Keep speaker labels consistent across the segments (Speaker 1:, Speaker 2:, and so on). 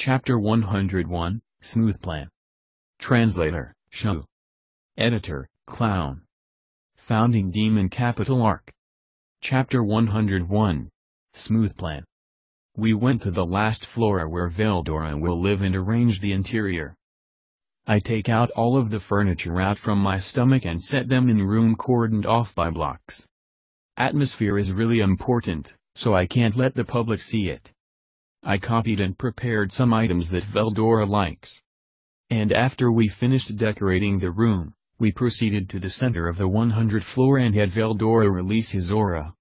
Speaker 1: Chapter 101, Smooth Plan. Translator, Shu. Editor, Clown. Founding Demon Capital Arc. Chapter 101, Smooth Plan. We went to the last floor where Veldora will live and arrange the interior. I take out all of the furniture out from my stomach and set them in room cordoned off by blocks. Atmosphere is really important, so I can't let the public see it. I copied and prepared some items that Veldora likes. And after we finished decorating the room, we proceeded to the center of the 100th floor and had Veldora release his aura.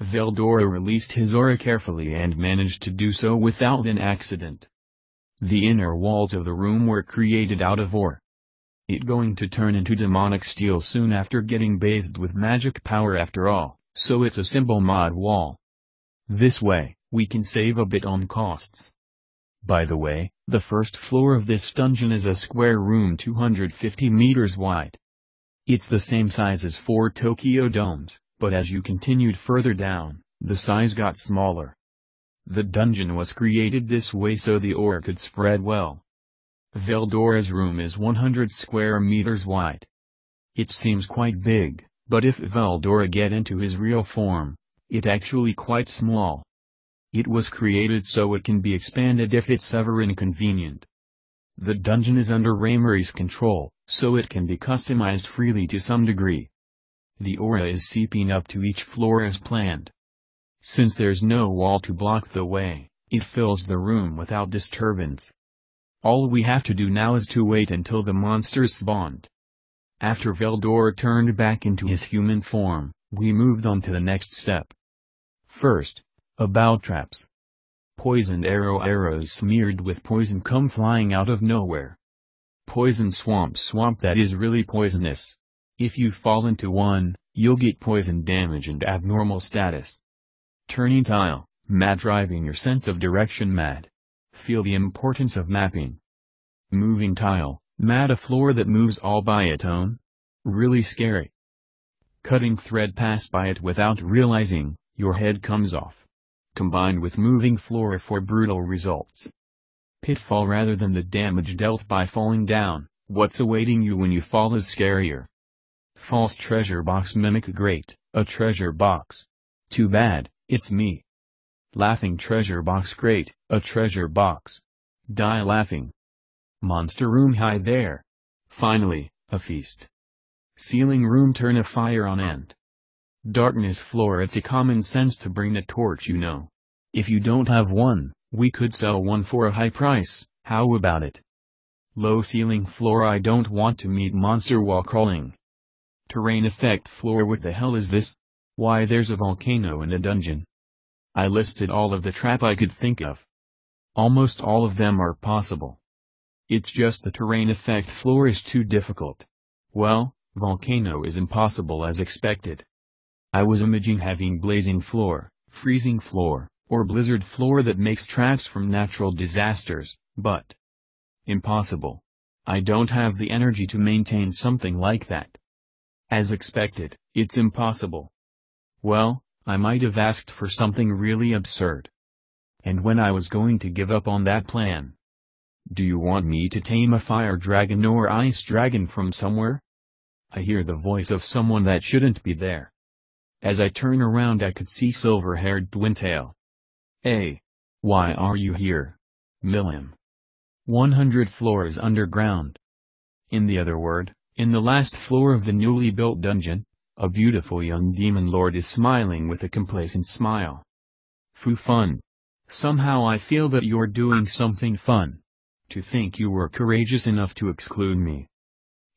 Speaker 1: Veldora released his aura carefully and managed to do so without an accident. The inner walls of the room were created out of ore. It going to turn into demonic steel soon after getting bathed with magic power after all, so it's a simple mod wall. This way, we can save a bit on costs. By the way, the first floor of this dungeon is a square room 250 meters wide. It's the same size as four Tokyo domes, but as you continued further down, the size got smaller. The dungeon was created this way so the ore could spread well. Veldora's room is 100 square meters wide. It seems quite big, but if Veldora get into his real form, it actually quite small. It was created so it can be expanded if it's ever inconvenient. The dungeon is under Ramiris control, so it can be customized freely to some degree. The aura is seeping up to each floor as planned. Since there's no wall to block the way, it fills the room without disturbance. All we have to do now is to wait until the monsters spawned. After Veldora turned back into his human form, we moved on to the next step. First, about traps. Poisoned arrow arrows smeared with poison come flying out of nowhere. Poison swamp swamp that is really poisonous. If you fall into one, you'll get poison damage and abnormal status. Turning tile, mad driving your sense of direction mad. Feel the importance of mapping. Moving tile, mad a floor that moves all by its own. Really scary. Cutting thread pass by it without realizing, your head comes off. Combined with moving flora for brutal results. Pitfall rather than the damage dealt by falling down, what's awaiting you when you fall is scarier. False treasure box mimic great, a treasure box. Too bad, it's me. Laughing treasure box great, a treasure box. Die laughing. Monster room hi there. Finally, a feast. Ceiling room turn a fire on end. Darkness floor it's a common sense to bring a torch you know. If you don't have one, we could sell one for a high price, how about it? Low ceiling floor I don't want to meet monster while crawling. Terrain effect floor what the hell is this? Why there's a volcano in a dungeon. I listed all of the trap I could think of. Almost all of them are possible. It's just the terrain effect floor is too difficult. Well, volcano is impossible as expected. I was imaging having blazing floor, freezing floor, or blizzard floor that makes traps from natural disasters, but impossible. I don't have the energy to maintain something like that. As expected, it's impossible. Well, I might have asked for something really absurd. And when I was going to give up on that plan. Do you want me to tame a fire dragon or ice dragon from somewhere? I hear the voice of someone that shouldn't be there. As I turn around I could see silver-haired Twintail. Hey! Why are you here? Milim. 100 floors underground. In the other word, in the last floor of the newly built dungeon, a beautiful young demon lord is smiling with a complacent smile. Foo fun. Somehow I feel that you're doing something fun. To think you were courageous enough to exclude me.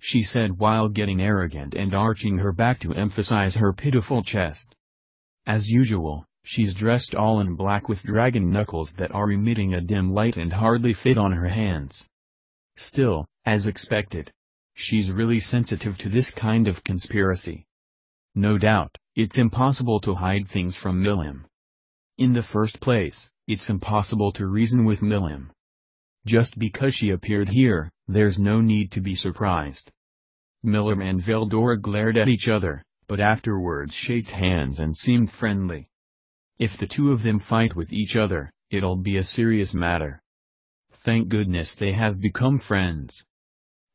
Speaker 1: She said while getting arrogant and arching her back to emphasize her pitiful chest. As usual, she's dressed all in black with dragon knuckles that are emitting a dim light and hardly fit on her hands. Still, as expected. She's really sensitive to this kind of conspiracy. No doubt, it's impossible to hide things from Milim. In the first place, it's impossible to reason with Milim. Just because she appeared here, there's no need to be surprised. Milim and Veldora glared at each other, but afterwards shaked hands and seemed friendly. If the two of them fight with each other, it'll be a serious matter. Thank goodness they have become friends.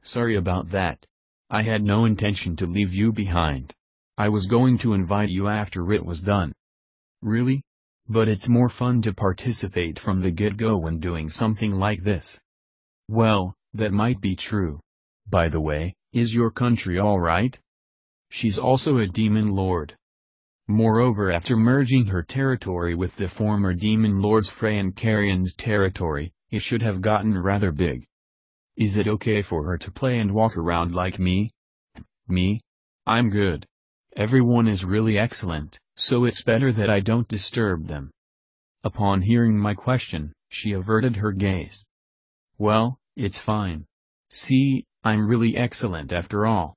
Speaker 1: Sorry about that. I had no intention to leave you behind. I was going to invite you after it was done. Really? But it's more fun to participate from the get-go when doing something like this. Well, that might be true. By the way, is your country alright? She's also a demon lord. Moreover after merging her territory with the former demon lords Frey and Carrion's territory, it should have gotten rather big. Is it okay for her to play and walk around like me? Me? I'm good. Everyone is really excellent, so it's better that I don't disturb them. Upon hearing my question, she averted her gaze. Well, it's fine. See, I'm really excellent after all.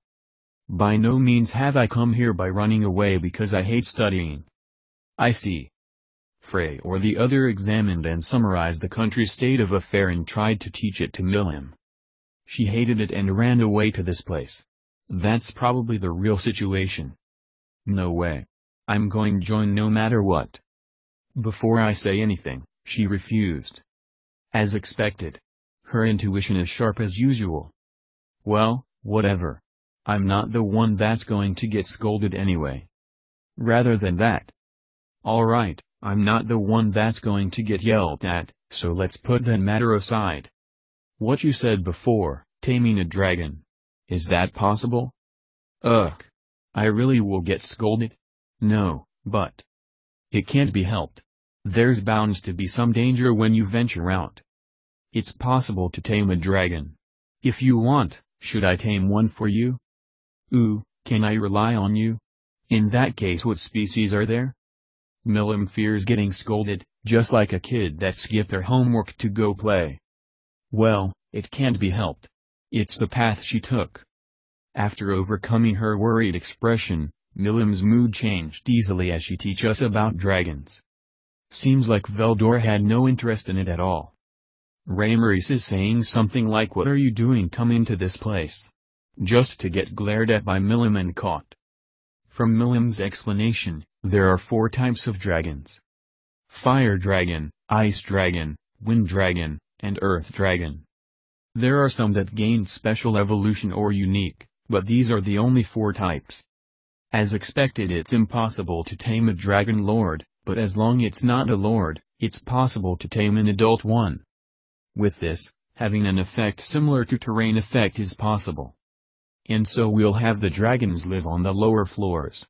Speaker 1: By no means have I come here by running away because I hate studying. I see. Frey or the other examined and summarized the country's state of affair and tried to teach it to Milim. She hated it and ran away to this place. That's probably the real situation. No way. I'm going join no matter what. Before I say anything, she refused. As expected. Her intuition is sharp as usual. Well, whatever. I'm not the one that's going to get scolded anyway. Rather than that. Alright, I'm not the one that's going to get yelled at, so let's put that matter aside. What you said before, taming a dragon. Is that possible? Ugh. I really will get scolded? No, but. It can't be helped. There's bound to be some danger when you venture out. It's possible to tame a dragon. If you want, should I tame one for you? Ooh, can I rely on you? In that case what species are there? Milim fears getting scolded, just like a kid that skipped their homework to go play. Well, it can't be helped. It's the path she took. After overcoming her worried expression, Milim's mood changed easily as she teach us about dragons. Seems like Veldor had no interest in it at all. Ramiris is saying something like what are you doing coming to this place? Just to get glared at by Milim and caught. From Milim's explanation, there are four types of dragons. Fire dragon, ice dragon, wind dragon, and earth dragon. There are some that gained special evolution or unique, but these are the only four types. As expected it's impossible to tame a dragon lord, but as long it's not a lord, it's possible to tame an adult one. With this, having an effect similar to terrain effect is possible. And so we'll have the dragons live on the lower floors.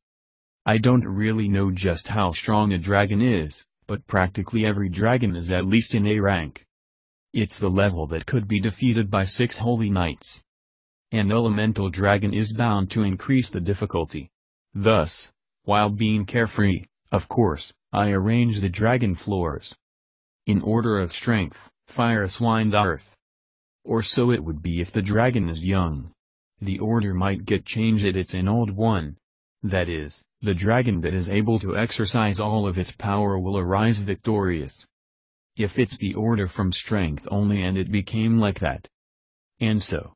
Speaker 1: I don't really know just how strong a dragon is, but practically every dragon is at least in A rank. It's the level that could be defeated by six holy knights. An elemental dragon is bound to increase the difficulty. Thus, while being carefree, of course, I arrange the dragon floors. In order of strength, fire swine the earth. Or so it would be if the dragon is young. The order might get changed it's an old one. That is, the dragon that is able to exercise all of its power will arise victorious if it's the order from strength only and it became like that. And so.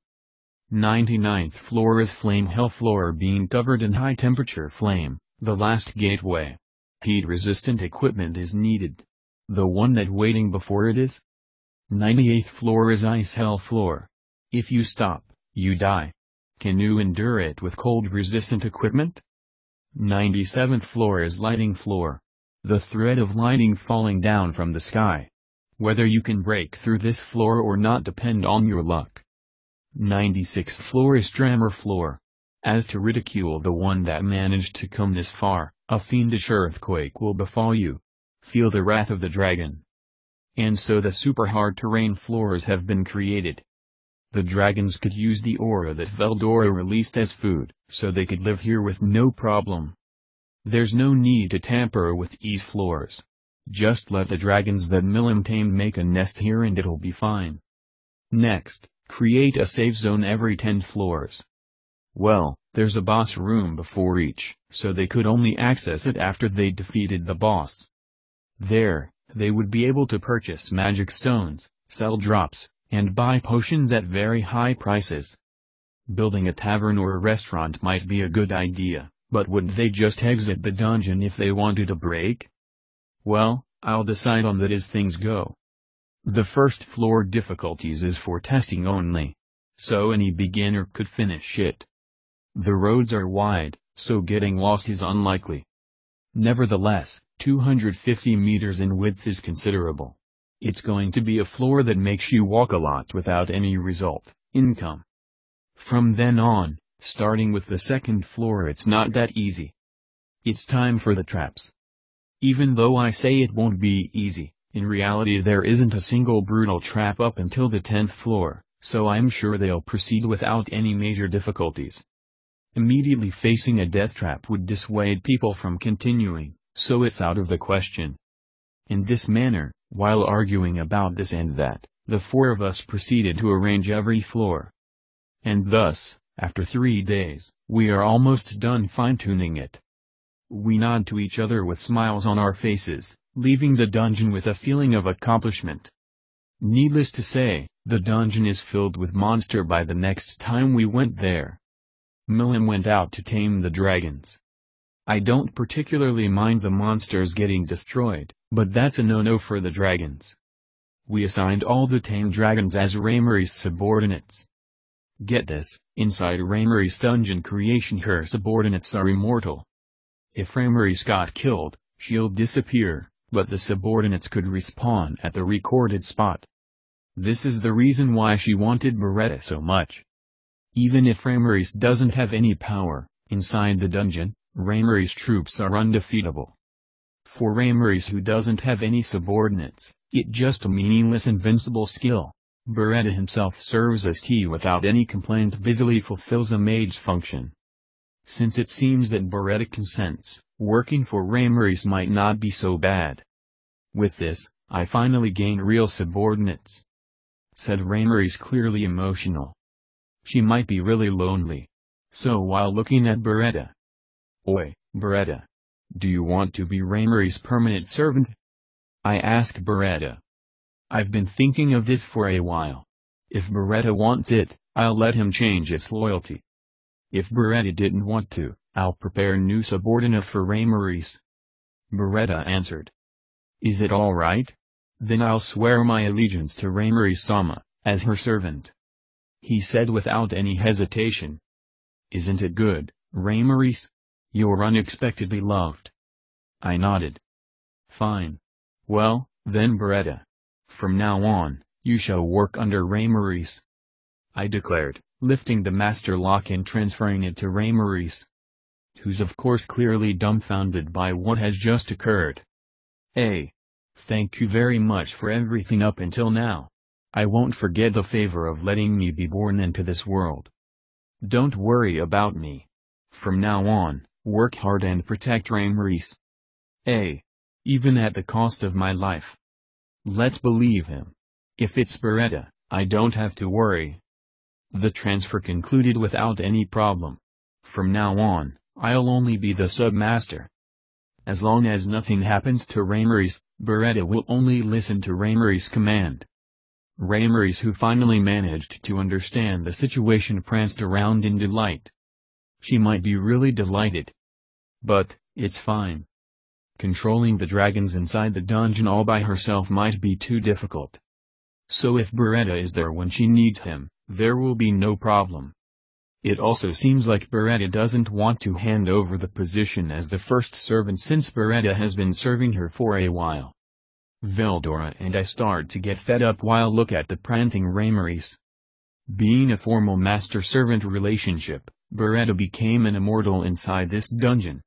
Speaker 1: 99th floor is flame hell floor being covered in high temperature flame, the last gateway. Heat resistant equipment is needed. The one that waiting before it is? 98th floor is ice hell floor. If you stop, you die. Can you endure it with cold resistant equipment? 97th floor is lighting floor the thread of lightning falling down from the sky. Whether you can break through this floor or not depend on your luck. 96th floor is Drammer floor. As to ridicule the one that managed to come this far, a fiendish earthquake will befall you. Feel the wrath of the dragon. And so the super hard terrain floors have been created. The dragons could use the aura that Veldora released as food, so they could live here with no problem. There's no need to tamper with these floors. Just let the dragons that Milim tamed make a nest here and it'll be fine. Next, create a safe zone every 10 floors. Well, there's a boss room before each, so they could only access it after they defeated the boss. There, they would be able to purchase magic stones, sell drops, and buy potions at very high prices. Building a tavern or a restaurant might be a good idea. But would they just exit the dungeon if they wanted a break? Well, I'll decide on that as things go. The first floor difficulties is for testing only. So any beginner could finish it. The roads are wide, so getting lost is unlikely. Nevertheless, 250 meters in width is considerable. It's going to be a floor that makes you walk a lot without any result, income. From then on, starting with the second floor it's not that easy. It's time for the traps. Even though I say it won't be easy, in reality there isn't a single brutal trap up until the 10th floor, so I'm sure they'll proceed without any major difficulties. Immediately facing a death trap would dissuade people from continuing, so it's out of the question. In this manner, while arguing about this and that, the four of us proceeded to arrange every floor. And thus, after three days, we are almost done fine-tuning it. We nod to each other with smiles on our faces, leaving the dungeon with a feeling of accomplishment. Needless to say, the dungeon is filled with monster by the next time we went there. Milim went out to tame the dragons. I don't particularly mind the monsters getting destroyed, but that's a no-no for the dragons. We assigned all the tame dragons as Ramiris subordinates. Get this, inside Ramiris dungeon creation her subordinates are immortal. If Ramiris got killed, she'll disappear, but the subordinates could respawn at the recorded spot. This is the reason why she wanted Beretta so much. Even if Ramiris doesn't have any power, inside the dungeon, Ramiris troops are undefeatable. For Ramiris who doesn't have any subordinates, it just a meaningless invincible skill. Beretta himself serves as T without any complaint busily fulfills a mage's function. Since it seems that Beretta consents, working for Ramiris might not be so bad. With this, I finally gain real subordinates. Said Ramiris clearly emotional. She might be really lonely. So while looking at Beretta. Oi, Beretta. Do you want to be Ramiris permanent servant? I ask Beretta. I've been thinking of this for a while. If Beretta wants it, I'll let him change his loyalty. If Beretta didn't want to, I'll prepare a new subordinate for Ramiris. Beretta answered. Is it alright? Then I'll swear my allegiance to Ramiris Sama, as her servant. He said without any hesitation. Isn't it good, Ramiris? You're unexpectedly loved. I nodded. Fine. Well, then Beretta. From now on, you shall work under Ramiris. I declared, lifting the master lock and transferring it to Ramiris. Who's of course clearly dumbfounded by what has just occurred. A. Thank you very much for everything up until now. I won't forget the favor of letting me be born into this world. Don't worry about me. From now on, work hard and protect Ramiris. A. Even at the cost of my life. Let's believe him. If it's Beretta, I don't have to worry. The transfer concluded without any problem. From now on, I'll only be the submaster. As long as nothing happens to Ramiris, Beretta will only listen to Ramiris command. Ramiris who finally managed to understand the situation pranced around in delight. She might be really delighted. But, it's fine. Controlling the dragons inside the dungeon all by herself might be too difficult. So if Beretta is there when she needs him, there will be no problem. It also seems like Beretta doesn't want to hand over the position as the first servant since Beretta has been serving her for a while. Veldora and I start to get fed up while look at the prancing Ramiris. Being a formal master-servant relationship, Beretta became an immortal inside this dungeon.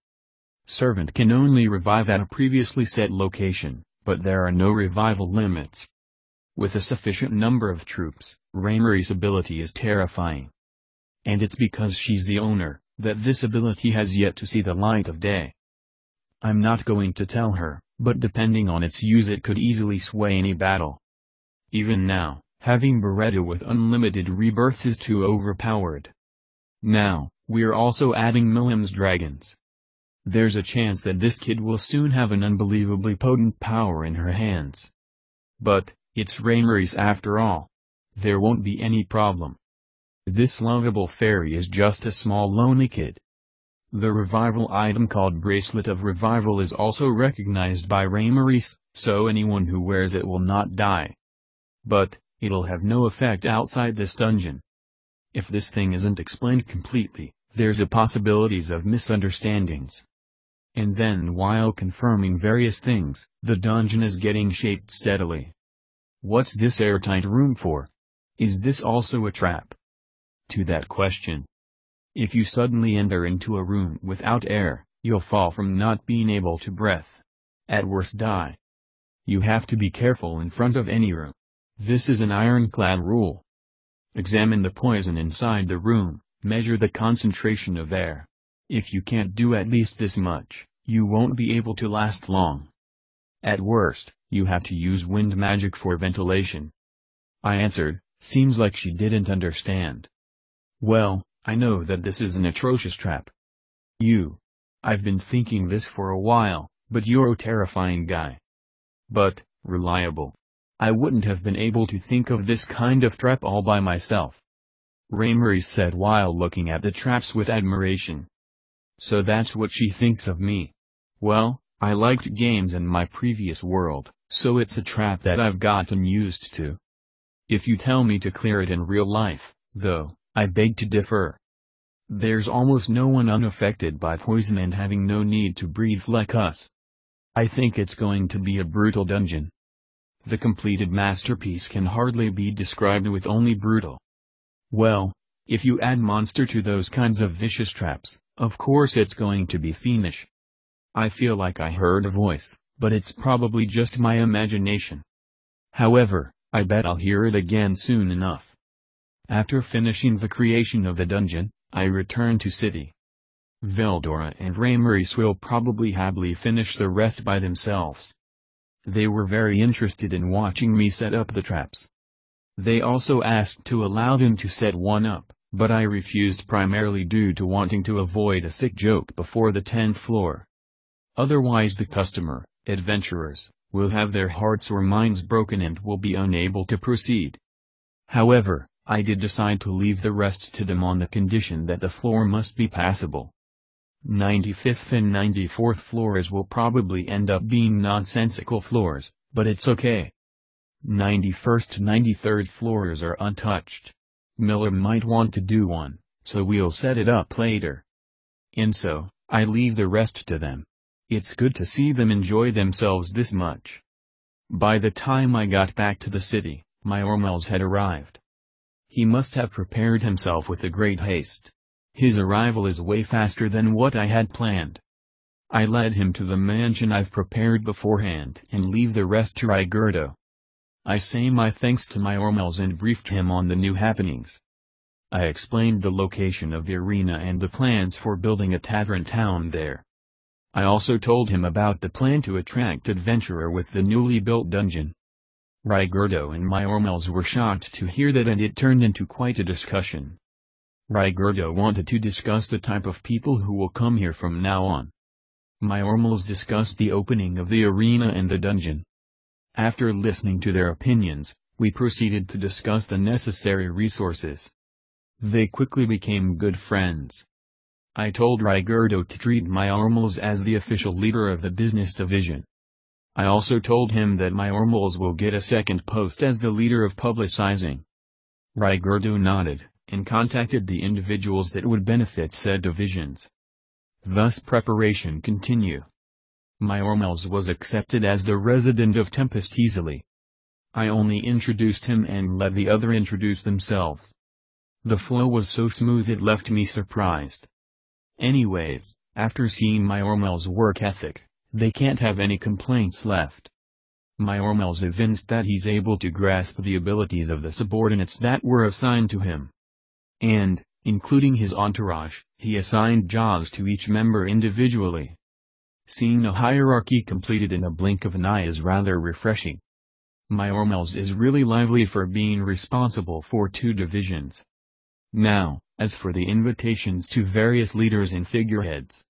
Speaker 1: Servant can only revive at a previously set location, but there are no revival limits. With a sufficient number of troops, Ramiris ability is terrifying. And it's because she's the owner, that this ability has yet to see the light of day. I'm not going to tell her, but depending on its use it could easily sway any battle. Even now, having Beretta with unlimited rebirths is too overpowered. Now, we're also adding Milim's dragons. There's a chance that this kid will soon have an unbelievably potent power in her hands. But, it's Ramiris after all. There won't be any problem. This lovable fairy is just a small lonely kid. The revival item called Bracelet of Revival is also recognized by Ramiris, so anyone who wears it will not die. but, it'll have no effect outside this dungeon. If this thing isn't explained completely, there's a possibilities of misunderstandings. And then while confirming various things, the dungeon is getting shaped steadily. What's this airtight room for? Is this also a trap? To that question. If you suddenly enter into a room without air, you'll fall from not being able to breath. At worst die. You have to be careful in front of any room. This is an ironclad rule. Examine the poison inside the room, measure the concentration of air. If you can't do at least this much, you won't be able to last long. At worst, you have to use wind magic for ventilation. I answered, seems like she didn't understand. Well, I know that this is an atrocious trap. You. I've been thinking this for a while, but you're a terrifying guy. But, reliable. I wouldn't have been able to think of this kind of trap all by myself. Ramiris said while looking at the traps with admiration. So that's what she thinks of me. Well, I liked games in my previous world, so it's a trap that I've gotten used to. If you tell me to clear it in real life, though, I beg to differ. There's almost no one unaffected by poison and having no need to breathe like us. I think it's going to be a brutal dungeon. The completed masterpiece can hardly be described with only brutal. Well, if you add monster to those kinds of vicious traps, of course it's going to be fiendish. I feel like I heard a voice, but it's probably just my imagination. However, I bet I'll hear it again soon enough. After finishing the creation of the dungeon, I return to city. Veldora and Ramiris will probably happily finish the rest by themselves. They were very interested in watching me set up the traps. They also asked to allow them to set one up, but I refused primarily due to wanting to avoid a sick joke before the 10th floor. Otherwise the customer, adventurers, will have their hearts or minds broken and will be unable to proceed. However, I did decide to leave the rest to them on the condition that the floor must be passable. 95th and 94th floors will probably end up being nonsensical floors, but it's okay. 91st to 93rd floors are untouched. Milim might want to do one, so we'll set it up later. And so, I leave the rest to them. It's good to see them enjoy themselves this much. By the time I got back to the city, Mjöllmile had arrived. He must have prepared himself with a great haste. His arrival is way faster than what I had planned. I led him to the mansion I've prepared beforehand and leave the rest to Rigurd. I say my thanks to Mjöllmile and briefed him on the new happenings. I explained the location of the arena and the plans for building a tavern town there. I also told him about the plan to attract adventurer with the newly built dungeon. Rigurd and Mjöllmile were shocked to hear that and it turned into quite a discussion. Rigurd wanted to discuss the type of people who will come here from now on. Mjöllmile discussed the opening of the arena and the dungeon. After listening to their opinions, we proceeded to discuss the necessary resources. They quickly became good friends. I told Rigurd to treat Mjöllmile as the official leader of the business division. I also told him that Mjöllmile will get a second post as the leader of publicizing. Rigurd nodded and contacted the individuals that would benefit said divisions. Thus preparation continue. Mjöllmile was accepted as the resident of Tempest easily. I only introduced him and let the other introduce themselves. The flow was so smooth it left me surprised. Anyways, after seeing Mjöllmile's work ethic, they can't have any complaints left. Mjöllmile's evinced that he's able to grasp the abilities of the subordinates that were assigned to him and, including his entourage, he assigned jobs to each member individually. Seeing a hierarchy completed in a blink of an eye is rather refreshing. Mjöllmile is really lively for being responsible for two divisions. Now, as for the invitations to various leaders and figureheads.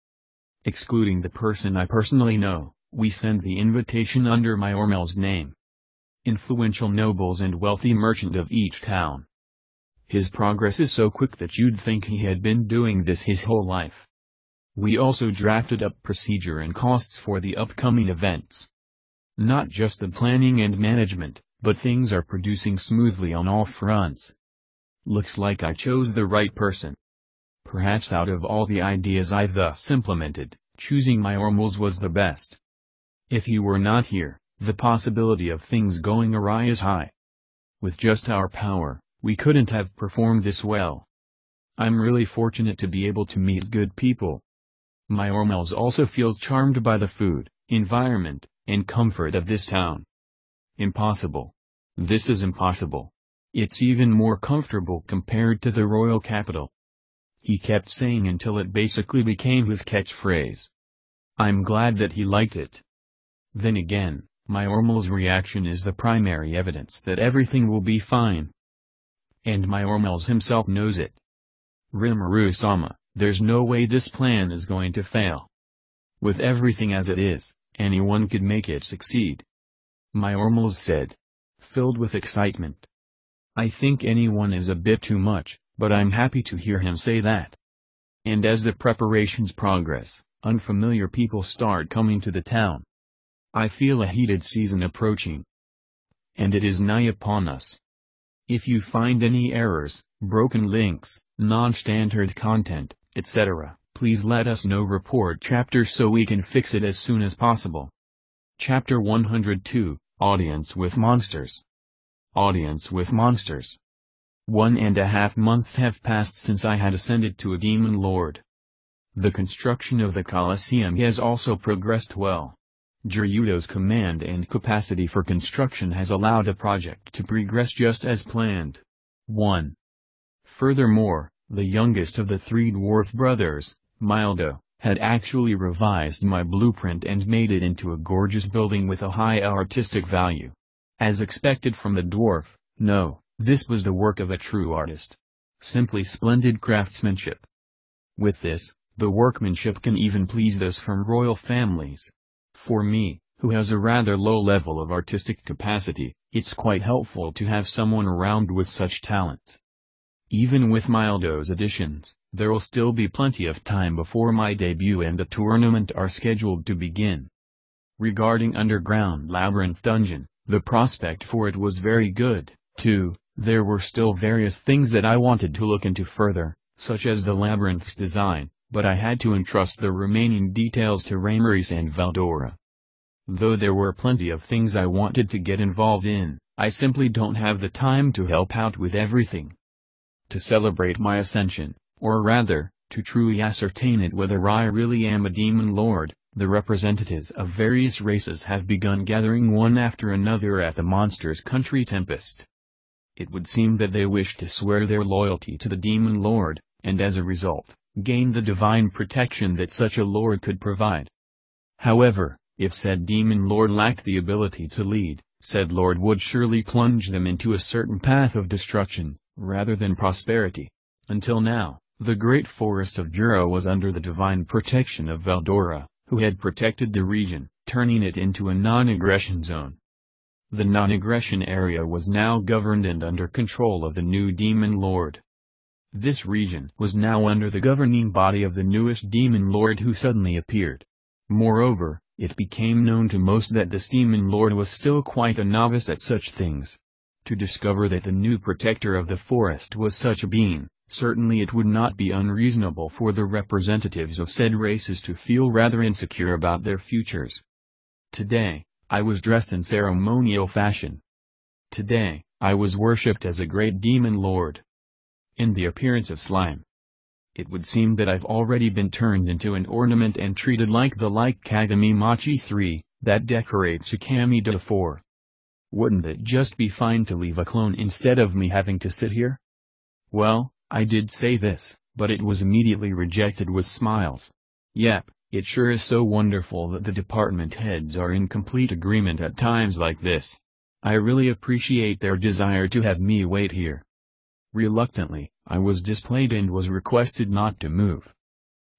Speaker 1: Excluding the person I personally know, we send the invitation under Mjöllmile's name. Influential nobles and wealthy merchant of each town. His progress is so quick that you'd think he had been doing this his whole life. We also drafted up procedure and costs for the upcoming events. Not just the planning and management, but things are producing smoothly on all fronts. Looks like I chose the right person. Perhaps out of all the ideas I've thus implemented, choosing Mjöllmile was the best. If he were not here, the possibility of things going awry is high. With just our power, we couldn't have performed this well. I'm really fortunate to be able to meet good people. Mjöllmile also feel charmed by the food, environment, and comfort of this town. Impossible. This is impossible. It's even more comfortable compared to the royal capital. He kept saying until it basically became his catchphrase. I'm glad that he liked it. Then again, Mjöllmile's reaction is the primary evidence that everything will be fine. And Mjöllmile himself knows it. Rimuru-sama, there's no way this plan is going to fail. With everything as it is, anyone could make it succeed. Mjöllmile said. Filled with excitement. I think anyone is a bit too much, but I'm happy to hear him say that. And as the preparations progress, unfamiliar people start coming to the town. I feel a heated season approaching. And it is nigh upon us. If you find any errors, broken links, non-standard content, etc., please let us know report chapter so we can fix it as soon as possible. Chapter 102, Audience with Monsters Audience with Monsters One and a half months have passed since I had ascended to a demon lord. The construction of the Colosseum has also progressed well. Gerudo's command and capacity for construction has allowed the project to progress just as planned. 1. Furthermore, the youngest of the three dwarf brothers, Mildo, had actually revised my blueprint and made it into a gorgeous building with a high artistic value. As expected from the dwarf, no, this was the work of a true artist. Simply splendid craftsmanship. With this, the workmanship can even please those from royal families. For me, who has a rather low level of artistic capacity, it's quite helpful to have someone around with such talents. Even with Mildo's additions, there will still be plenty of time before my debut and the tournament are scheduled to begin. Regarding Underground Labyrinth Dungeon, the prospect for it was very good, too, there were still various things that I wanted to look into further, such as the labyrinth's design, but I had to entrust the remaining details to Ramiris and Veldora. Though there were plenty of things I wanted to get involved in, I simply don't have the time to help out with everything. To celebrate my ascension, or rather, to truly ascertain it whether I really am a demon lord, the representatives of various races have begun gathering one after another at the monster's country Tempest. It would seem that they wish to swear their loyalty to the demon lord, and as a result, gain the divine protection that such a lord could provide. However, if said demon lord lacked the ability to lead, said lord would surely plunge them into a certain path of destruction, rather than prosperity. Until now, the great forest of Jura was under the divine protection of Veldora, who had protected the region, turning it into a non-aggression zone. The non-aggression area was now governed and under control of the new demon lord. This region was now under the governing body of the newest demon lord who suddenly appeared. Moreover, it became known to most that this demon lord was still quite a novice at such things. To discover that the new protector of the forest was such a being, certainly it would not be unreasonable for the representatives of said races to feel rather insecure about their futures. Today, I was dressed in ceremonial fashion. Today, I was worshipped as a great demon lord in the appearance of slime. It would seem that I've already been turned into an ornament and treated like the like Kagami Mochi 3, that decorates Ukamida 4. Wouldn't it just be fine to leave a clone instead of me having to sit here? Well, I did say this, but it was immediately rejected with smiles. Yep, it sure is so wonderful that the department heads are in complete agreement at times like this. I really appreciate their desire to have me wait here. Reluctantly, I was displayed and was requested not to move.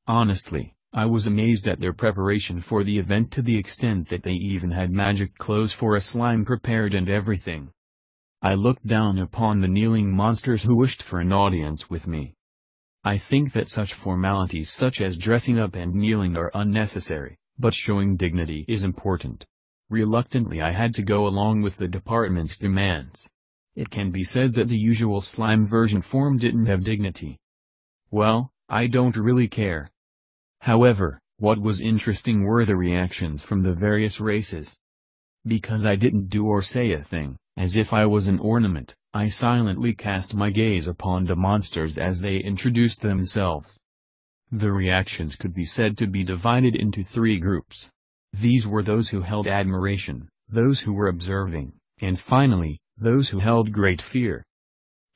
Speaker 1: Honestly, I was amazed at their preparation for the event to the extent that they even had magic clothes for a slime prepared and everything. I looked down upon the kneeling monsters who wished for an audience with me. I think that such formalities such as dressing up and kneeling are unnecessary, but showing dignity is important. Reluctantly I had to go along with the department's demands. It can be said that the usual slime version form didn't have dignity. Well, I don't really care. However, what was interesting were the reactions from the various races. Because I didn't do or say a thing, as if I was an ornament, I silently cast my gaze upon the monsters as they introduced themselves. The reactions could be said to be divided into three groups. These were those who held admiration, those who were observing, and finally, those who held great fear.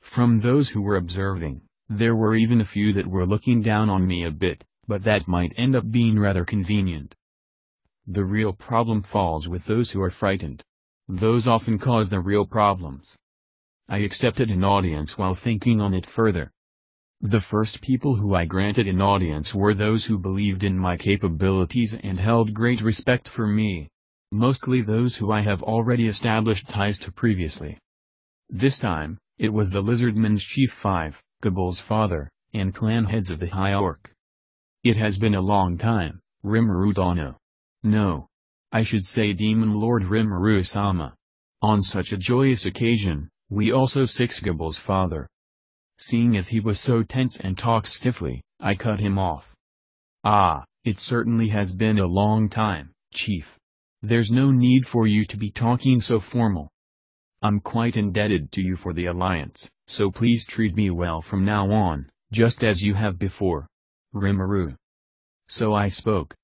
Speaker 1: From those who were observing, there were even a few that were looking down on me a bit, but that might end up being rather convenient. The real problem falls with those who are frightened. Those often cause the real problems. I accepted an audience while thinking on it further. The first people who I granted an audience were those who believed in my capabilities and held great respect for me. Mostly those who I have already established ties to previously. This time, it was the Lizardman's Chief Five, Gabil's father, and clan heads of the High Orc. It has been a long time, Rimuru Dano. No. I should say Demon Lord Rimuru-sama. On such a joyous occasion, we also six Gabil's father. Seeing as he was so tense and talked stiffly, I cut him off. Ah, it certainly has been a long time, Chief. There's no need for you to be talking so formal. I'm quite indebted to you for the alliance, so please treat me well from now on, just as you have before. Rimuru. So I spoke.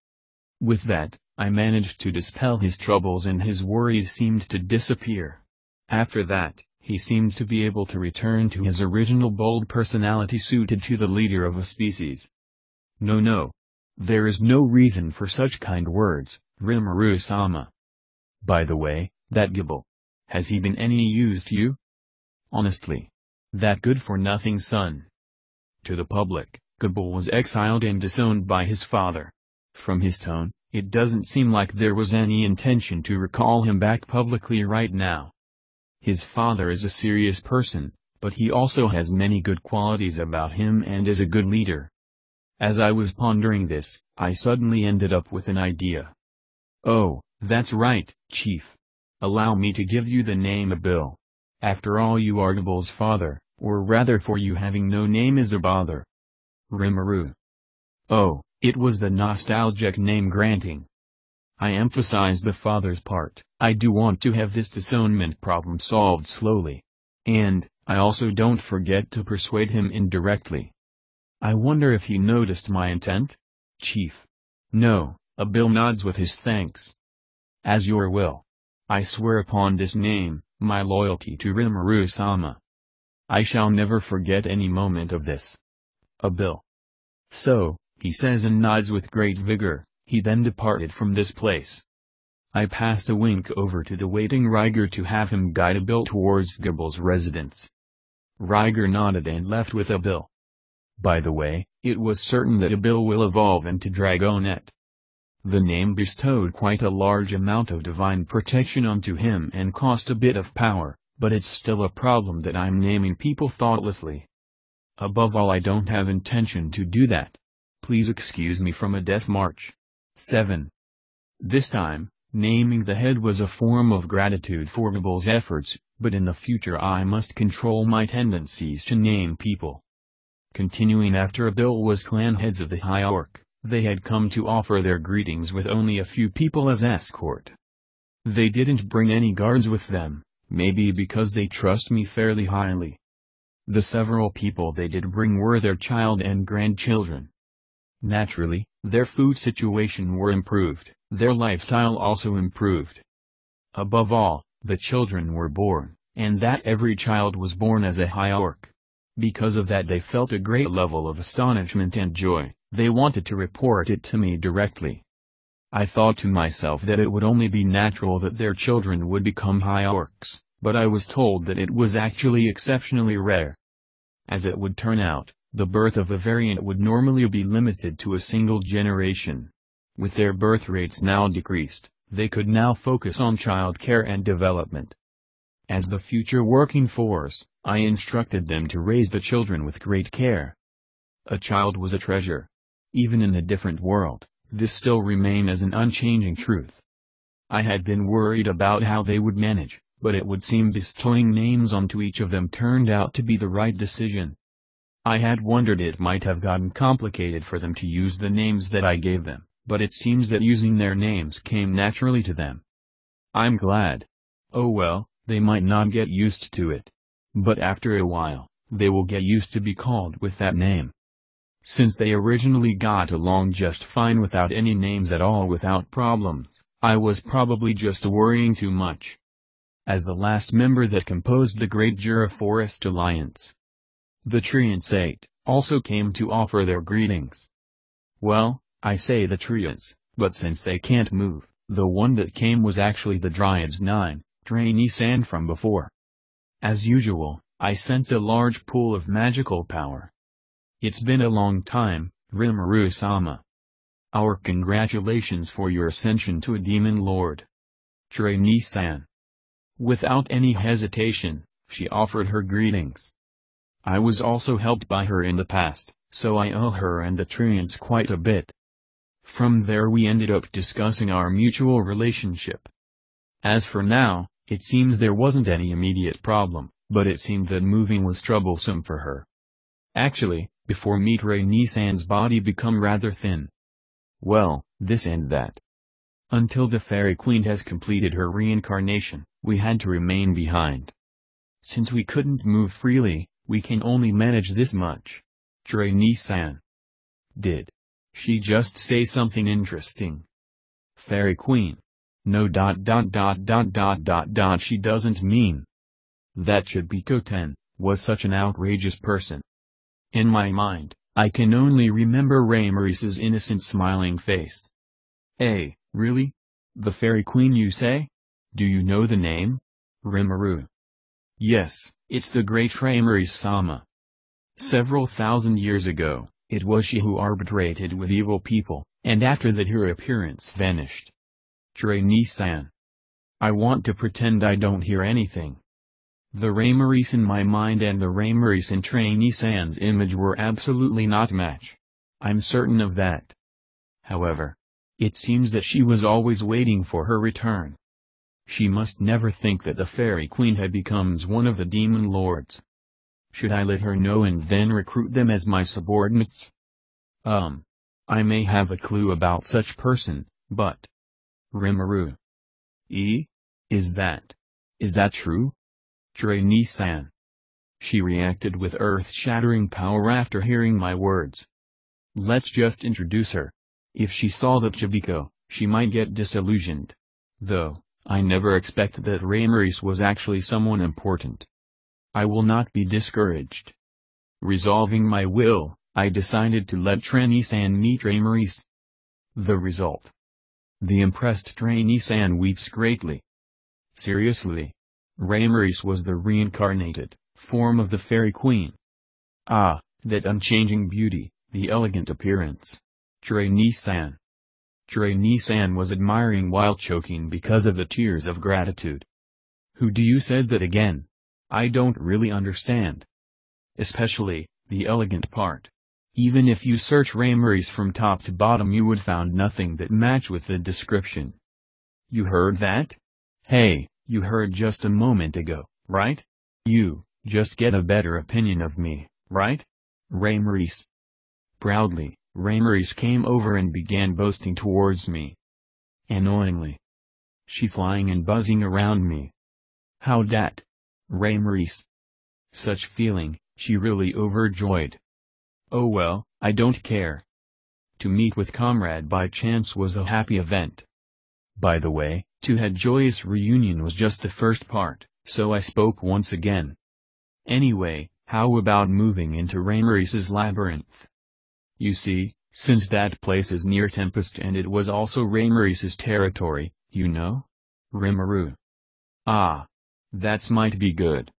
Speaker 1: With that, I managed to dispel his troubles and his worries seemed to disappear. After that, he seemed to be able to return to his original bold personality suited to the leader of a species. No no. There is no reason for such kind words, Rimuru-sama. By the way, that Gabil. Has he been any use to you? Honestly. That good-for-nothing son. To the public, Gabil was exiled and disowned by his father. From his tone, it doesn't seem like there was any intention to recall him back publicly right now. His father is a serious person, but he also has many good qualities about him and is a good leader. As I was pondering this, I suddenly ended up with an idea. Oh, that's right, Chief. Allow me to give you the name Abil. After all you are Gabil's father, or rather for you having no name is a bother. Rimuru. Oh, it was the nostalgic name granting. I emphasize the father's part, I do want to have this disownment problem solved slowly. And, I also don't forget to persuade him indirectly. I wonder if he noticed my intent? Chief. No, Abil nods with his thanks. As your will. I swear upon this name, my loyalty to Rimuru-sama. I shall never forget any moment of this. Abil. So, he says and nods with great vigor, he then departed from this place. I passed a wink over to the waiting Ryger to have him guide Abil towards Gabil's residence. Ryger nodded and left with Abil. By the way, it was certain that Abil will evolve into Dragonewt. The name bestowed quite a large amount of divine protection onto him and cost a bit of power, but it's still a problem that I'm naming people thoughtlessly. Above all I don't have intention to do that. Please excuse me from a death march. 7. This time, naming the head was a form of gratitude for Gabil's efforts, but in the future I must control my tendencies to name people. Continuing after Abil was clan heads of the High Orc. They had come to offer their greetings with only a few people as escort. They didn't bring any guards with them, maybe because they trust me fairly highly. The several people they did bring were their child and grandchildren. Naturally, their food situation were improved, their lifestyle also improved. Above all, the children were born, and that every child was born as a high orc. Because of that they felt a great level of astonishment and joy. They wanted to report it to me directly. I thought to myself that it would only be natural that their children would become high orcs, but I was told that it was actually exceptionally rare. As it would turn out, the birth of a variant would normally be limited to a single generation. With their birth rates now decreased, they could now focus on child care and development. As the future working force, I instructed them to raise the children with great care. A child was a treasure, even in a different world, this still remained as an unchanging truth. I had been worried about how they would manage, but it would seem bestowing names onto each of them turned out to be the right decision. I had wondered it might have gotten complicated for them to use the names that I gave them, but it seems that using their names came naturally to them. I'm glad. Oh well, they might not get used to it. But after a while, they will get used to be called with that name. Since they originally got along just fine without any names at all without problems, I was probably just worrying too much. As the last member that composed the Great Jura Forest Alliance, the Treants Eight also came to offer their greetings. Well, I say the Treants, but since they can't move, the one that came was actually the Dryads Nine, Treyni-san from before. As usual, I sense a large pool of magical power. It's been a long time, Rimuru-sama. Our congratulations for your ascension to a demon lord. Treyni-san. Without any hesitation, she offered her greetings. I was also helped by her in the past, so I owe her and the Treants quite a bit. From there we ended up discussing our mutual relationship. As for now, it seems there wasn't any immediate problem, but it seemed that moving was troublesome for her. Actually, before Mitre Nissan's body become rather thin. Well, this and that. Until the Fairy Queen has completed her reincarnation, we had to remain behind. Since we couldn't move freely, we can only manage this much. Treyni-san. Did. She just say something interesting. Fairy Queen. No dot dot dot dot dot dot dot she doesn't mean. That should be Koten, was such an outrageous person. In my mind, I can only remember Ramiris's innocent smiling face. Eh, really? The fairy queen you say? Do you know the name? Rimuru. Yes, it's the great Ramiris Sama. Several thousand years ago, it was she who arbitrated with evil people, and after that her appearance vanished. Treyni-san. I want to pretend I don't hear anything. The Ramiris in my mind and the Ramiris in Trey image were absolutely not match. I'm certain of that. However, it seems that she was always waiting for her return. She must never think that the Fairy Queen had becomes one of the Demon Lords. Should I let her know and then recruit them as my subordinates? Um. I may have a clue about such person, but... Rimuru. E? Is that? Is that true? Treyni-san. She reacted with earth-shattering power after hearing my words. Let's just introduce her. If she saw the Chibiko, she might get disillusioned. Though, I never expected that Ramiris was actually someone important. I will not be discouraged. Resolving my will, I decided to let Treyni-san meet Ramiris. The result. The impressed Treyni-san weeps greatly. Seriously. Ramiris was the reincarnated, form of the fairy queen. Ah, that unchanging beauty, the elegant appearance. Treyni-san. Treyni-san was admiring while choking because of the tears of gratitude. Who do you said that again? I don't really understand. Especially, the elegant part. Even if you search Ramiris from top to bottom you would found nothing that match with the description. You heard that? Hey, you heard just a moment ago, right? You, just get a better opinion of me, right? Ramiris. Proudly, Ramiris came over and began boasting towards me. Annoyingly. She flying and buzzing around me. How dat? Ramiris. Such feeling, she really overjoyed. Oh well, I don't care. To meet with comrade by chance was a happy event. By the way, to had joyous reunion was just the first part, so I spoke once again. Anyway, how about moving into Ramiris's labyrinth? You see, since that place is near Tempest and it was also Ramiris's territory, you know? Rimuru. Ah. That's might be good.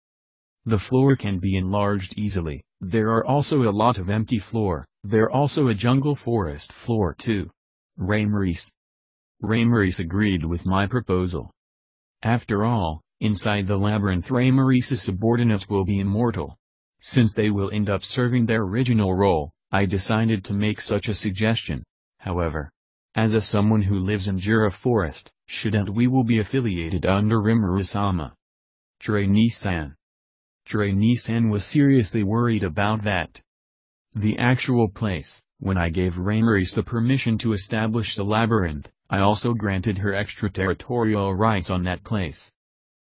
Speaker 1: The floor can be enlarged easily, there are also a lot of empty floor, there also a jungle forest floor too. Ramiris. Ramiris agreed with my proposal. After all, inside the labyrinth Ramiris's subordinates will be immortal. Since they will end up serving their original role, I decided to make such a suggestion, however. As a someone who lives in Jura Forest, shouldn't we will be affiliated under Rimuru-sama. Treyni-san. Dre Nissan was seriously worried about that. The actual place, when I gave Ramiris the permission to establish the labyrinth, I also granted her extraterritorial rights on that place.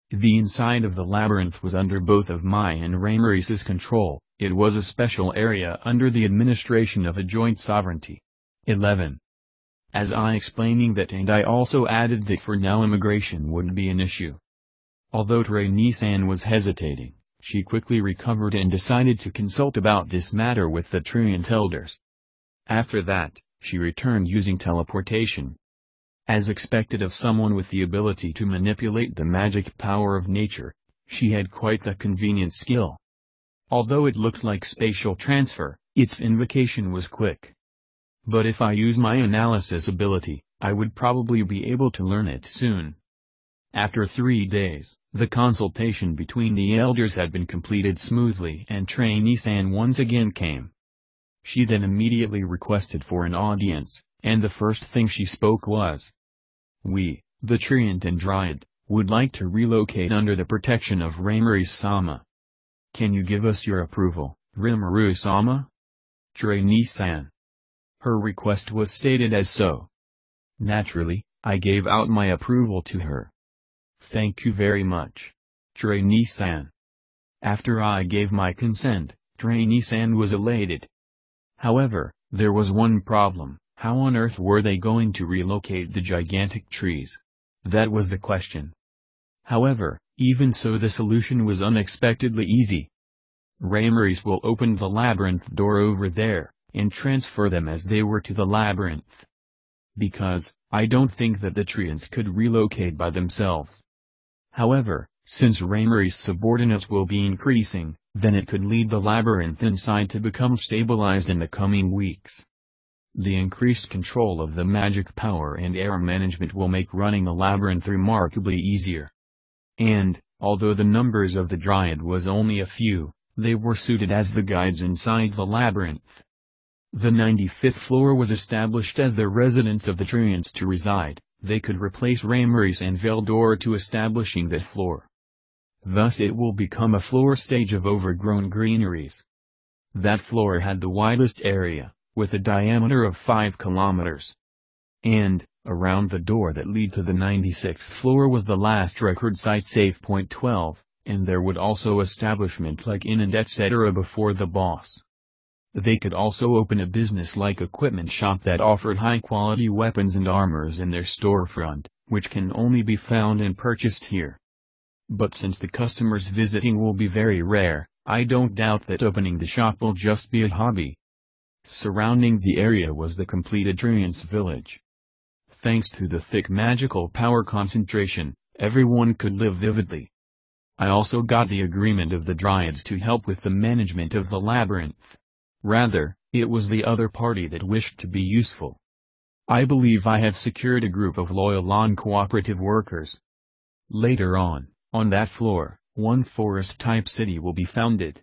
Speaker 1: The inside of the labyrinth was under both of my and Ramiris's control, it was a special area under the administration of a joint sovereignty. 11. As I explaining that and I also added that for now immigration wouldn't be an issue. Although Treyni-san was hesitating, she quickly recovered and decided to consult about this matter with the Treant elders. After that, she returned using teleportation. As expected of someone with the ability to manipulate the magic power of nature, she had quite the convenient skill. Although it looked like spatial transfer, its invocation was quick. But if I use my analysis ability, I would probably be able to learn it soon. After three days, the consultation between the elders had been completed smoothly and Treyni-san once again came. She then immediately requested for an audience, and the first thing she spoke was, We, the Treant and Dryad, would like to relocate under the protection of Ramiris-sama. Can you give us your approval, Rimuru-sama? Treyni-san. Her request was stated as so. Naturally, I gave out my approval to her. Thank you very much. Treyni-san. After I gave my consent, Treyni-san was elated. However, there was one problem, how on earth were they going to relocate the gigantic trees? That was the question. However, even so the solution was unexpectedly easy. Ramiris will open the labyrinth door over there, and transfer them as they were to the labyrinth. Because, I don't think that the Treants could relocate by themselves. However, since Ramiris' subordinates will be increasing, then it could lead the labyrinth inside to become stabilized in the coming weeks. The increased control of the magic power and air management will make running the labyrinth remarkably easier. And, although the numbers of the Dryad was only a few, they were suited as the guides inside the labyrinth. The 95th floor was established as the residence of the Treants to reside, they could replace Ramiris and Veldora to establishing that floor. Thus it will become a floor stage of overgrown greeneries. That floor had the widest area, with a diameter of 5 kilometers. And, around the door that lead to the 96th floor was the last record site safe point 12, and there would also establishment like inn and etc. before the boss. They could also open a business-like equipment shop that offered high-quality weapons and armors in their storefront, which can only be found and purchased here. But since the customers visiting will be very rare, I don't doubt that opening the shop will just be a hobby. Surrounding the area was the completed Treants village. Thanks to the thick magical power concentration, everyone could live vividly. I also got the agreement of the Dryads to help with the management of the labyrinth. Rather, it was the other party that wished to be useful. I believe I have secured a group of loyal non-cooperative workers. Later on, on that floor, one forest-type city will be founded.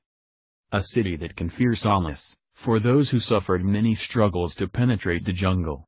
Speaker 1: A city that can fear solace, for those who suffered many struggles to penetrate the jungle.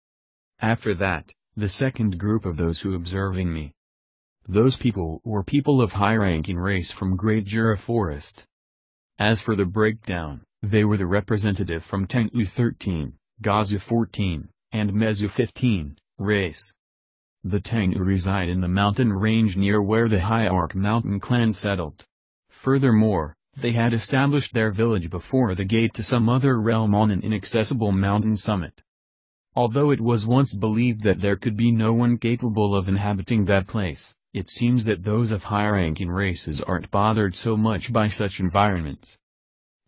Speaker 1: After that, the second group of those who observing me. Those people were people of high-ranking race from Great Jura Forest. As for the breakdown, they were the representative from Tengu 13, Gazu 14, and Mezu 15, race. The Tengu reside in the mountain range near where the High Hierarch mountain clan settled. Furthermore, they had established their village before the gate to some other realm on an inaccessible mountain summit. Although it was once believed that there could be no one capable of inhabiting that place, it seems that those of high-ranking races aren't bothered so much by such environments.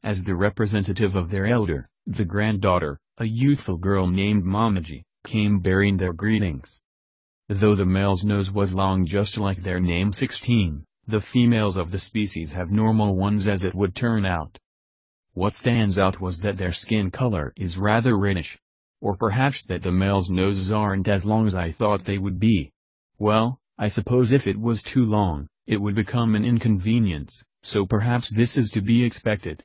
Speaker 1: As the representative of their elder, the granddaughter, a youthful girl named Momiji, came bearing their greetings. Though the male's nose was long just like their name 16, the females of the species have normal ones as it would turn out. What stands out was that their skin color is rather reddish. Or perhaps that the males' noses aren't as long as I thought they would be. Well, I suppose if it was too long, it would become an inconvenience, so perhaps this is to be expected.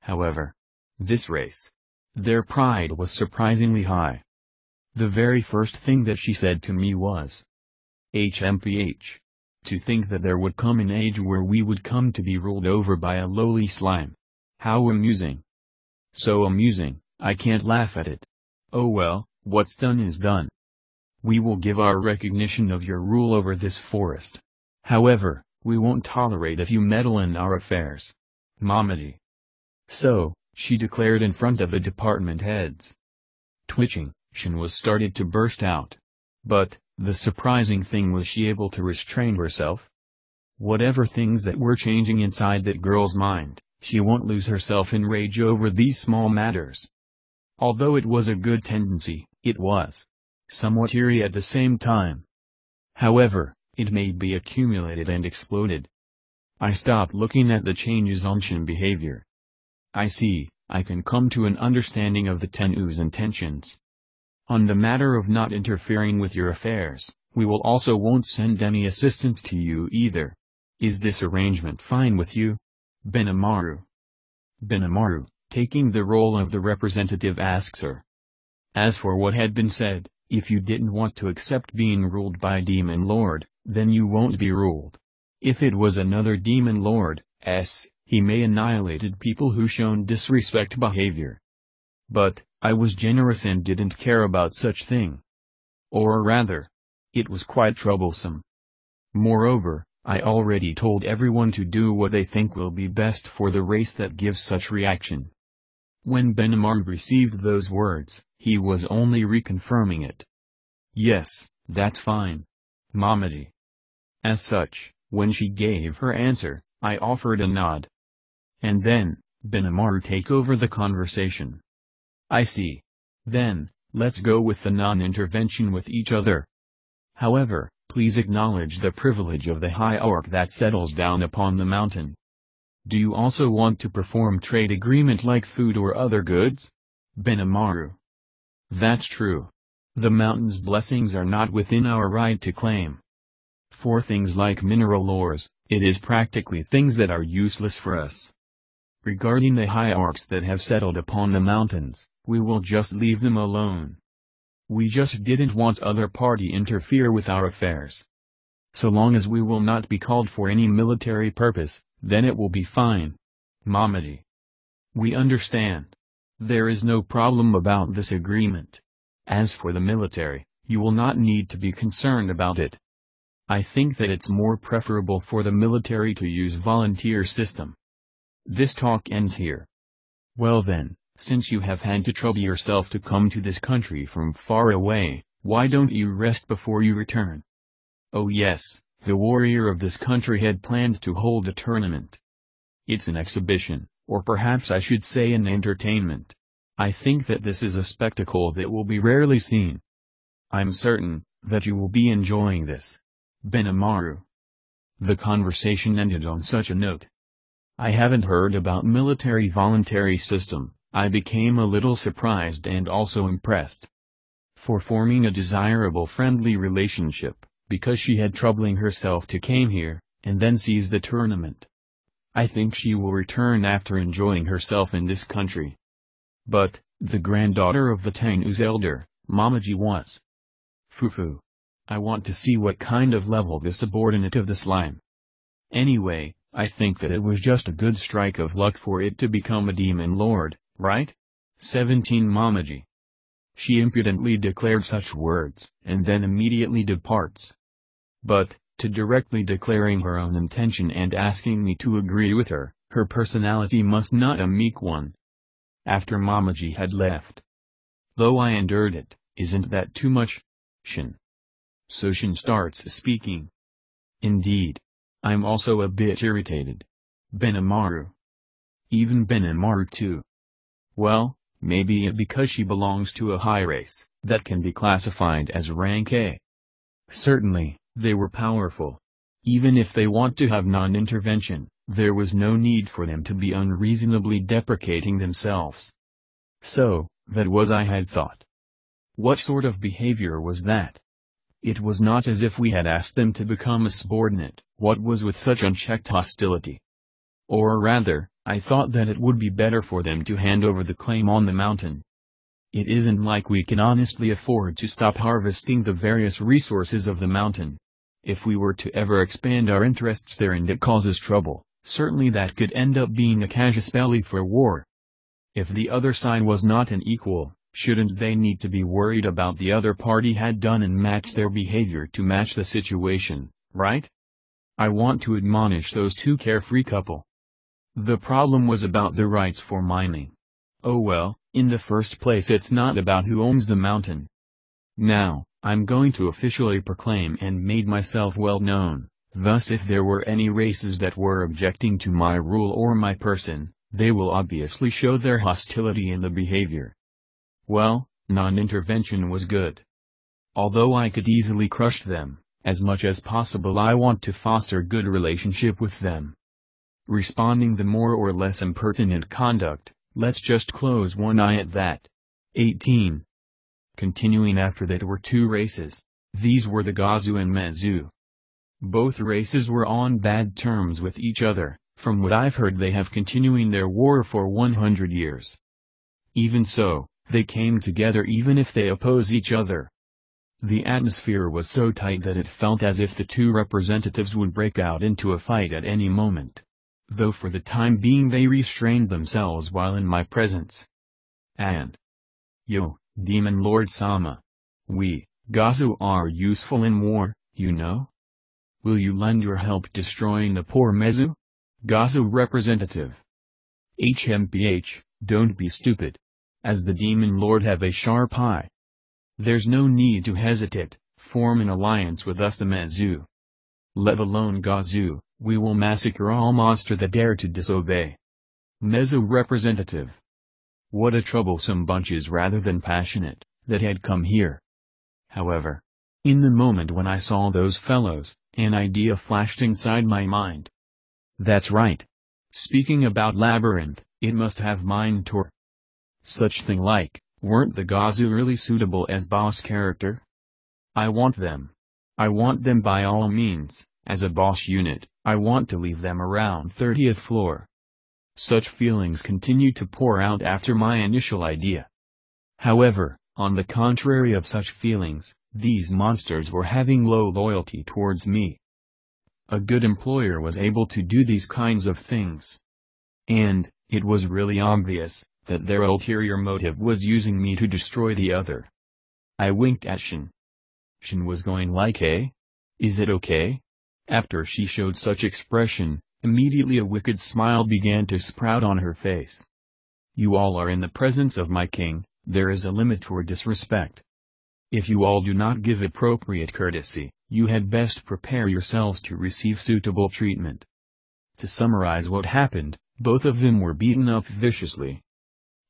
Speaker 1: However, this race. Their pride was surprisingly high. The very first thing that she said to me was, HMPH. To think that there would come an age where we would come to be ruled over by a lowly slime. How amusing. So amusing, I can't laugh at it. Oh well, what's done is done. We will give our recognition of your rule over this forest. However, we won't tolerate if you meddle in our affairs. Mamadi. So, she declared in front of the department heads. Twitching, Shion was started to burst out. But, the surprising thing was she able to restrain herself? Whatever things that were changing inside that girl's mind, she won't lose herself in rage over these small matters. Although it was a good tendency, it was somewhat eerie at the same time. However, it may be accumulated and exploded. I stopped looking at the changes on behavior. I see, I can come to an understanding of the Tengu's intentions. On the matter of not interfering with your affairs, we will also won't send any assistance to you either. Is this arrangement fine with you? Benimaru. Benimaru, taking the role of the representative asks her. As for what had been said, if you didn't want to accept being ruled by demon lord, then you won't be ruled. If it was another demon lord, s, he may annihilated people who shown disrespect behavior. But, I was generous and didn't care about such thing. Or rather, it was quite troublesome. Moreover, I already told everyone to do what they think will be best for the race that gives such reaction. When Benimaru received those words, he was only reconfirming it. Yes, that's fine. Mamadi. As such, when she gave her answer, I offered a nod. And then, Benimaru take over the conversation. I see. Then, let's go with the non-intervention with each other. However, please acknowledge the privilege of the hierarch that settles down upon the mountain. Do you also want to perform trade agreement like food or other goods? Benimaru. That's true. The mountain's blessings are not within our right to claim. For things like mineral ores, it is practically things that are useless for us. Regarding the hierarchs that have settled upon the mountains, we will just leave them alone. We just didn't want other party interfere with our affairs. So long as we will not be called for any military purpose, then it will be fine. Mamadi. We understand. There is no problem about this agreement. As for the military, you will not need to be concerned about it. I think that it's more preferable for the military to use volunteer system. This talk ends here. Well then, since you have had to trouble yourself to come to this country from far away, why don't you rest before you return? Oh yes, the warrior of this country had planned to hold a tournament. It's an exhibition, or perhaps I should say an entertainment. I think that this is a spectacle that will be rarely seen. I'm certain, that you will be enjoying this. Benimaru. The conversation ended on such a note. I haven't heard about military voluntary system, I became a little surprised and also impressed. For forming a desirable friendly relationship, because she had troubling herself to came here, and then sees the tournament. I think she will return after enjoying herself in this country. But, the granddaughter of the Tengu's elder, Momiji was. Fufu. I want to see what kind of level the subordinate of the slime. Anyway, I think that it was just a good strike of luck for it to become a demon lord, right? 17 Momiji. She impudently declared such words, and then immediately departs. But, to directly declaring her own intention and asking me to agree with her, her personality must not a meek one. After Momiji had left. Though I endured it, isn't that too much? Shion. So Shion starts speaking. Indeed, I'm also a bit irritated. Benimaru. Even Benimaru too. Well, maybe it because she belongs to a high race, that can be classified as rank A. Certainly, they were powerful. Even if they want to have non-intervention, there was no need for them to be unreasonably deprecating themselves. So, that was I had thought. What sort of behavior was that? It was not as if we had asked them to become a subordinate, what was with such unchecked hostility? Or rather, I thought that it would be better for them to hand over the claim on the mountain. It isn't like we can honestly afford to stop harvesting the various resources of the mountain. If we were to ever expand our interests there and it causes trouble, certainly that could end up being a casus belli for war. If the other side was not an equal, shouldn't they need to be worried about the other party had done and match their behavior to match the situation, right? I want to admonish those two carefree couple. The problem was about the rights for mining. Oh well, in the first place it's not about who owns the mountain. Now, I'm going to officially proclaim and made myself well known, thus if there were any races that were objecting to my rule or my person, they will obviously show their hostility in the behavior. Well, non-intervention was good. Although I could easily crush them, as much as possible I want to foster good relationship with them. Responding the more or less impertinent conduct, let's just close one eye at that. 18. Continuing after that were two races. These were the Gazu and Mezu. Both races were on bad terms with each other, from what I've heard they have continuing their war for 100 years. Even so, they came together even if they oppose each other. The atmosphere was so tight that it felt as if the two representatives would break out into a fight at any moment. Though for the time being they restrained themselves while in my presence. And Yo, Demon Lord Sama. We, Gazu are useful in war, you know? Will you lend your help destroying the poor Mezu? Gazu representative. HMPH, don't be stupid. As the demon lord have a sharp eye. There's no need to hesitate, form an alliance with us the Mezu. Let alone Gazu, we will massacre all monster that dare to disobey. Mezu representative. What a troublesome bunches rather than passionate, that had come here. However, in the moment when I saw those fellows, an idea flashed inside my mind. That's right. Speaking about Labyrinth, it must have Minotaur. Such thing like, weren't the Gazu really suitable as boss character? I want them. I want them by all means, as a boss unit, I want to leave them around 30th floor. Such feelings continued to pour out after my initial idea. However, on the contrary of such feelings, these monsters were having low loyalty towards me. A good employer was able to do these kinds of things. And, it was really obvious, that their ulterior motive was using me to destroy the other. I winked at Shion. Shion was going like eh? Is it okay? After she showed such expression, immediately a wicked smile began to sprout on her face. You all are in the presence of my king, there is a limit for disrespect. If you all do not give appropriate courtesy, you had best prepare yourselves to receive suitable treatment. To summarize what happened, both of them were beaten up viciously.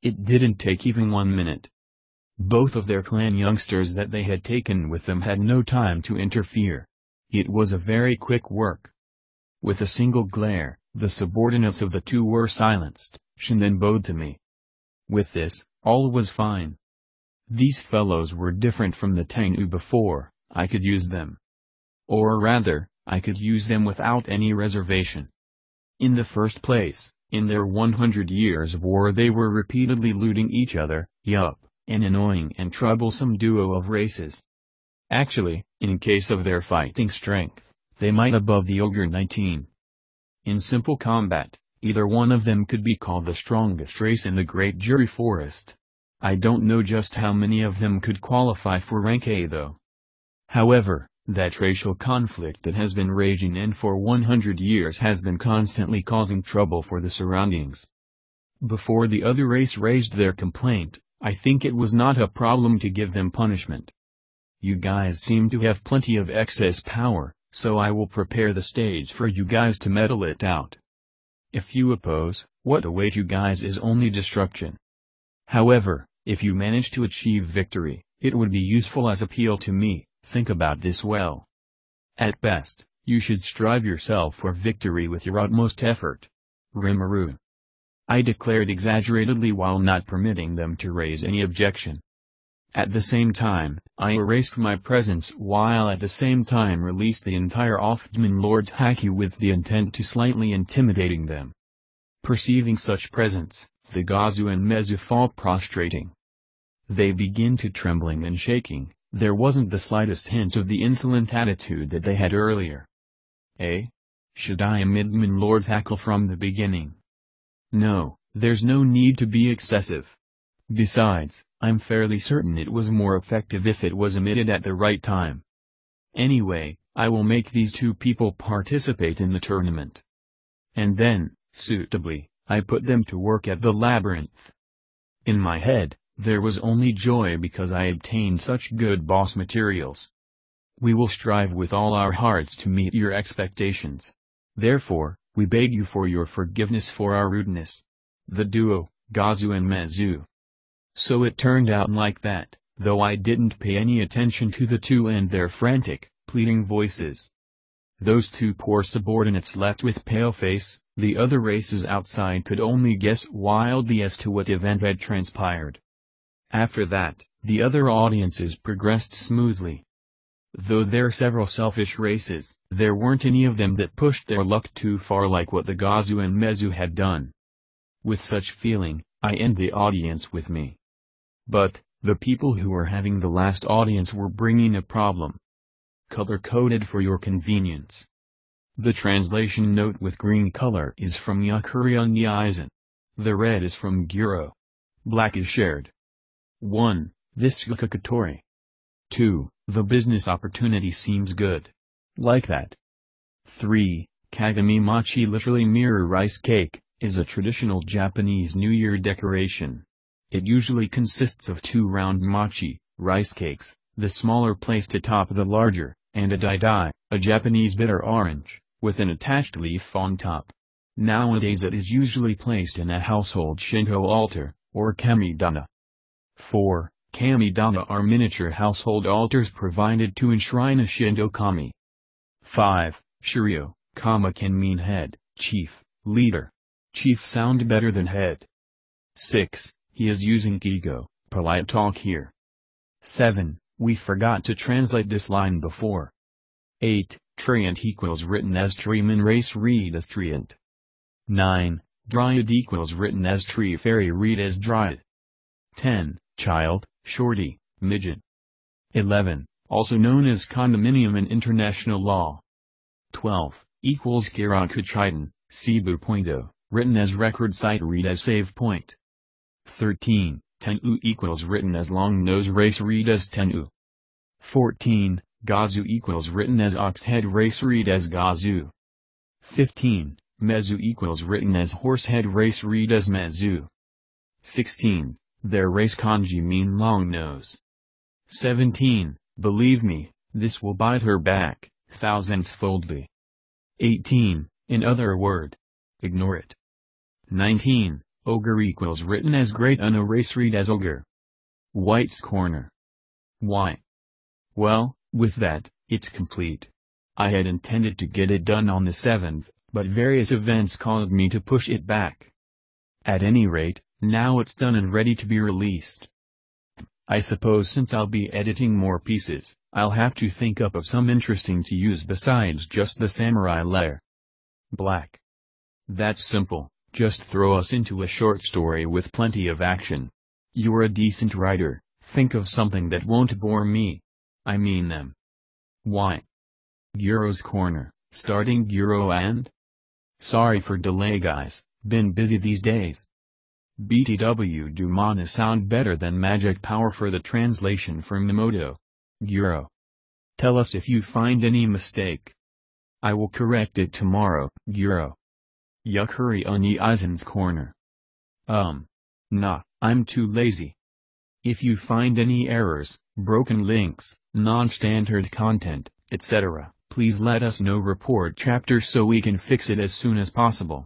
Speaker 1: It didn't take even one minute. Both of their clan youngsters that they had taken with them had no time to interfere. It was a very quick work. With a single glare, the subordinates of the two were silenced, Shion then bowed to me. With this, all was fine. These fellows were different from the Tengu before, I could use them. Or rather, I could use them without any reservation. In the first place, in their 100 years of war they were repeatedly looting each other, yup, an annoying and troublesome duo of races. Actually, in case of their fighting strength, they might above the Ogre 19. In simple combat, either one of them could be called the strongest race in the Great Jura Forest. I don't know just how many of them could qualify for rank A though. However, that racial conflict that has been raging in for 100 years has been constantly causing trouble for the surroundings. Before the other race raised their complaint, I think it was not a problem to give them punishment. You guys seem to have plenty of excess power, so I will prepare the stage for you guys to meddle it out. If you oppose, what awaits you guys is only destruction. However, if you manage to achieve victory, it would be useful as appeal to me, Think about this well. At best, you should strive yourself for victory with your utmost effort. Rimuru. I declared exaggeratedly while not permitting them to raise any objection. At the same time, I erased my presence while at the same time released the entire of Demon Lord's Haki with the intent to slightly intimidating them. Perceiving such presence, the Gazu and Mezu fall prostrating. They begin to trembling and shaking, there wasn't the slightest hint of the insolent attitude that they had earlier. Eh? Should I emit Demon Lord's Haki from the beginning? No, there's no need to be excessive. Besides, I'm fairly certain it was more effective if it was emitted at the right time. Anyway, I will make these two people participate in the tournament. And then, suitably, I put them to work at the labyrinth. In my head, there was only joy because I obtained such good boss materials. We will strive with all our hearts to meet your expectations. Therefore, we beg you for your forgiveness for our rudeness. The duo, Gazu and Mezu. So it turned out like that, though I didn't pay any attention to the two and their frantic, pleading voices. Those two poor subordinates left with pale face, the other races outside could only guess wildly as to what event had transpired. After that, the other audiences progressed smoothly. Though there are several selfish races, there weren't any of them that pushed their luck too far like what the Gazu and Mezu had done. With such feeling, I end the audience with me. But, the people who were having the last audience were bringing a problem. Color-coded for your convenience. The translation note with green color is from Yakuri Eisen. The red is from Guro. Black is shared. 1. This Yukakotori. 2. The business opportunity seems good. Like that. 3. Kagami Mochi literally mirror rice cake, is a traditional Japanese New Year decoration. It usually consists of two round mochi, rice cakes, the smaller placed atop the larger, and a dai-dai, a Japanese bitter orange, with an attached leaf on top. Nowadays it is usually placed in a household Shinto altar, or kamidana. 4. Kamidana are miniature household altars provided to enshrine a Shinto kami. 5. Shiryo, kama can mean head, chief, leader. Chief sound better than head. 6. He is using ego, polite talk here. 7. We forgot to translate this line before. 8. Treant equals written as Treeman race read as Treant. 9. Dryad equals written as Tree Fairy read as Dryad. 10 child, shorty, midget. 11, also known as condominium in international law. 12, equals Kirakuchitan, Cebu Pointo, written as record site read as save point. 13, Tengu equals written as long nose race read as Tengu. 14, Gazu equals written as ox head race read as Gazu. 15, Mezu equals written as horse head race read as Mezu. 16, their race kanji mean long nose. 17. Believe me, this will bite her back, thousandths foldly. 18. In other word. Ignore it. 19. Ogre equals written as great on a race read as ogre. White's corner. Why? Well, with that, it's complete. I had intended to get it done on the 7th, but various events caused me to push it back. At any rate, now it's done and ready to be released. I suppose since I'll be editing more pieces, I'll have to think up of some interesting to use besides just the samurai layer. Black. That's simple, just throw us into a short story with plenty of action. You're a decent writer, think of something that won't bore me. I mean them. Why? Guro's Corner, starting Guro and? Sorry for delay guys, been busy these days. BTW do mana sound better than magic power for the translation from Mimoto. Guro. Tell us if you find any mistake. I will correct it tomorrow, Guro. Yukuri Uni Aizen's corner. Um. Nah, I'm too lazy. If you find any errors, broken links, non-standard content, etc., please let us know report chapter so we can fix it as soon as possible.